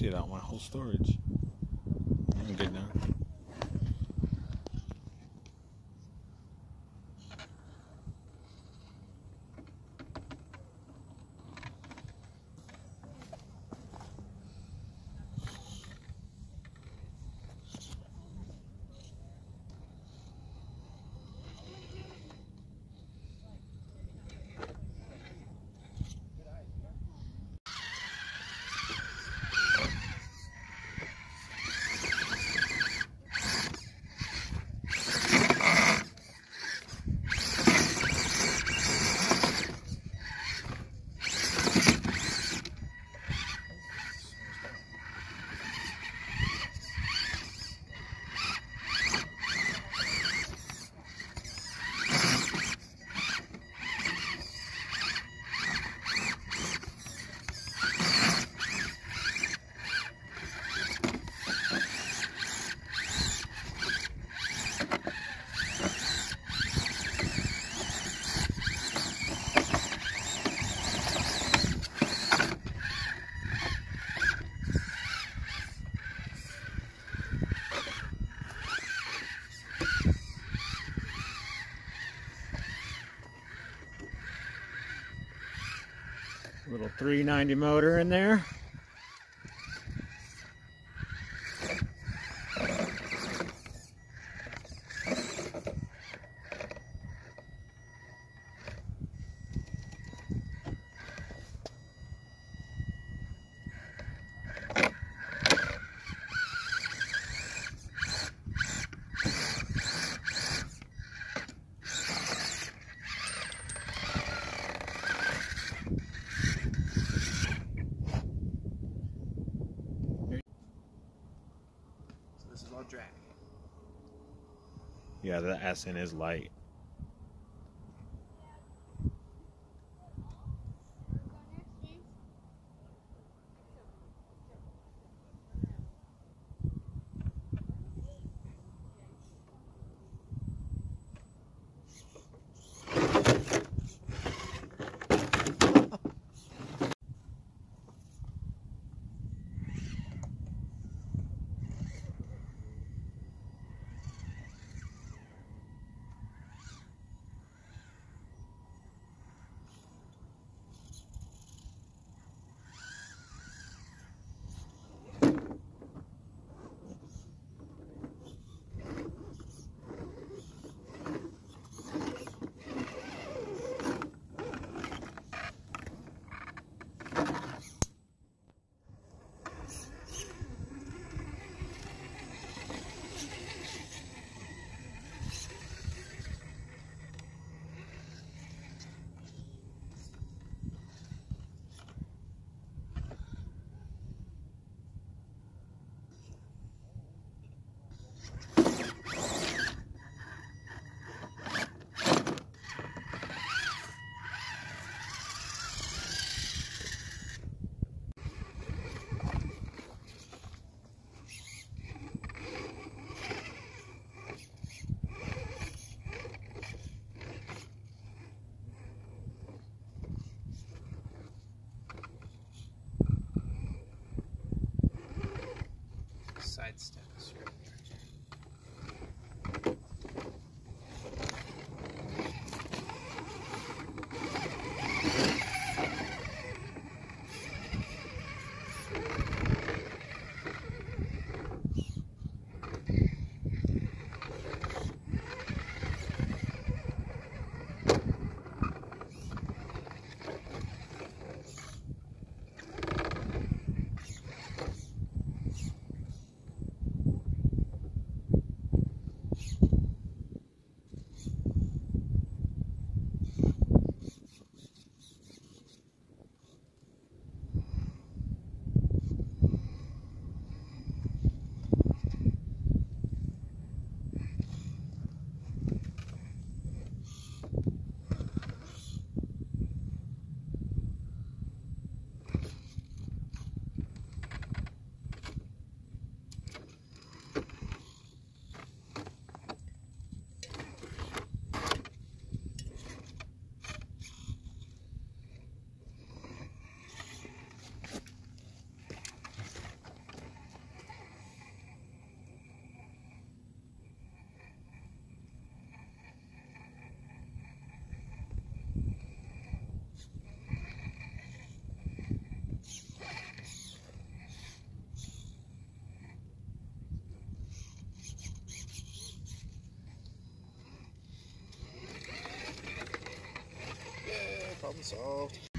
empty that one, whole storage. Little 390 motor in there. Yeah, the SN is light. sidestep. Solved.